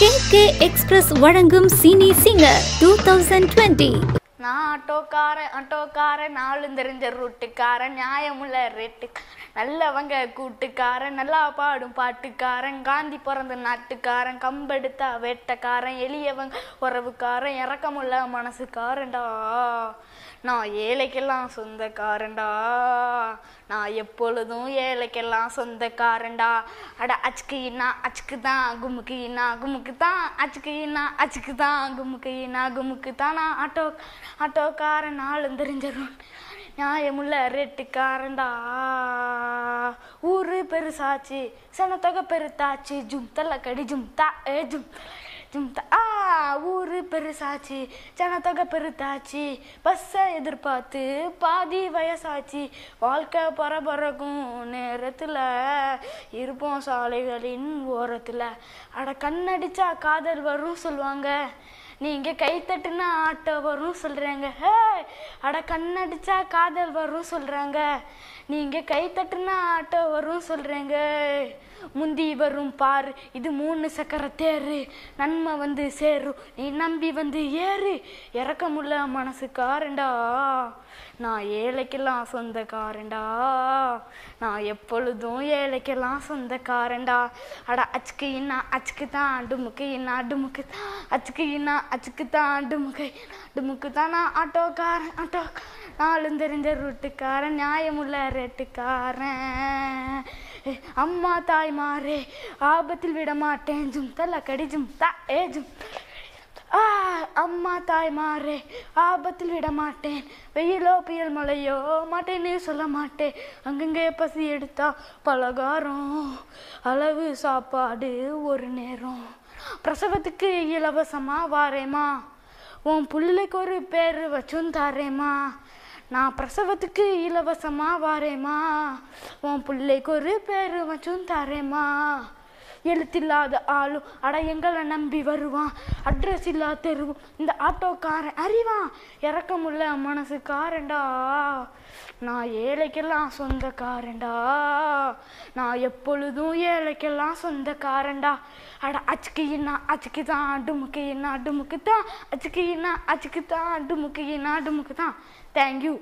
K express வழங்கும் cine singer two thousand twenty நான் ஆட்டோக்காரன் ஆட்டோக்காரன் நாளும் தெரிஞ்ச ரூட்டுக்காரன் நியாயமுள்ள ரேட்டுக்காரன் நல்லவங்க கூட்டுக்காரன் நல்லா பாடும் பாட்டுக்காரன் காந்தி பிறந்த நாட்டுக்காரன் கம்பெடுத்தா வேட்டக்காரன் எளியவங்க உறவுக்காரன் இறக்கமுள்ள மனசுக்காரன்டா. நான் ஏழைக்கெல்லாம் சொந்தக்காரன்டா. நான் எப்பொழுதும் ஏழைக்கெல்லாம் சொந்தக்காரன்டா. அட அச்சுக்கு இன்னா அச்சுக்கு தான் குமுக்கு குமுக்கு தான் அச்சுக்கு இன்னா அச்சுக்கு தான் குமுக்கு குமுக்கு தான். நான் ஆட்டோ ஆட்டோக்காரன் நாளும் தெரிஞ்சிடும் நியாயமுள்ள ரெட்டுக்காரன்டா ஊரு பெருசாச்சு சனத்தொகை பெருத்தாச்சு. ஜும் தள்ள கடி ஜும் தா ஏ ஜும் ஜும் தா ஆ ஊரு பெருசாச்சு ஜனத்தொகை பெருத்தாச்சு பஸ்ஸை எதிர்பார்த்து பாதி வயசாச்சு. வாழ்க்கை பரபரக்கும் நேரத்தில் இருப்போம் சாலைகளின் ஓரத்தில். அட கண்ணடிச்சா காதல் வரும் சொல்லுவாங்க. நீங்க கை தட்டுனா ஆட்டோ வரும் சொல்றாங்க. ஹே அட கண்ணடிச்சா காதல் வரும் சொல்றாங்க. நீங்க கை தட்டுனா ஆட்டோ வரும் சொல்கிறேங்க முந்தி வரும் பார் இது மூணு சக்கர தேரு. நன்மை வந்து ஏறும் நீ நம்பி வந்து ஏறு. இறக்கமுள்ள மனசுக்காரன்டா. நான் ஏழைக்கெல்லாம் சொந்தக்காரன்டா. நான் எப்பொழுதும் ஏழைக்கெல்லாம் சொந்தக்காரன்டா. அட அச்சுக்கு இன்னா அச்சுக்கு தான் டுமுக்கு இன்னா டுமுக்கு தான். அச்சுக்கு இன்னா அச்சுக்கு தான் டுமுக்கு டுமுக்கு தான். நான் ஆட்டோக்காரன் ஆட்டோ நாளும் தெரிஞ்ச ரூட்டுக்காரன் நியாயமுள்ள ரேட்டுக்காரன். அம்மா தாய் மாறே ஆபத்தில் விட மாட்டேன் ஜும் தல கடி ஜும் தா ஏ ஜும் அம்மா தாய் மாறே ஆபத்தில் விட மாட்டேன் வெயிலோ புயல் மழையோ மாட்டேனே சொல்ல மாட்டேன். அங்கங்கே பசி எடுத்தா பலகாரம் அளவு சாப்பாடு ஒரு நேரம். பிரசவத்துக்கு இலவசமா வாரேம்மா. உன் புள்ளைக்கு ஒரு பேர் வச்சும் தாரேம்மா. நான் பிரசவத்துக்கு இலவசமா வாரேம்மா. உன் பிள்ளைக்கு ஒரு பேர் வச்சும் தாரேம்மா. எழுத்தில்லாத ஆளும் அட எங்களை நம்பி வருவான். அட்ரஸ் இல்லா தெருவும். இந்த ஆட்டோக்காரன் அறிவான். இறக்கமுள்ள மனசுக்காரன்டா. நான் ஏழைக்கெல்லாம் சொந்தக்காரன்டா. நான் எப்பொழுதும் ஏழைக்கெல்லாம் சொந்தக்காரன்டா. அட அச்சுக்கு இன்னா அச்சுக்கு தான் அடுமுக்கு இன்னா அடுமுக்கு தான். அச்சுக்கு இன்னா அச்சுக்கு தான் அடுமுக்கு இன்னா அடுமுக்கு தான். தேங்க்யூ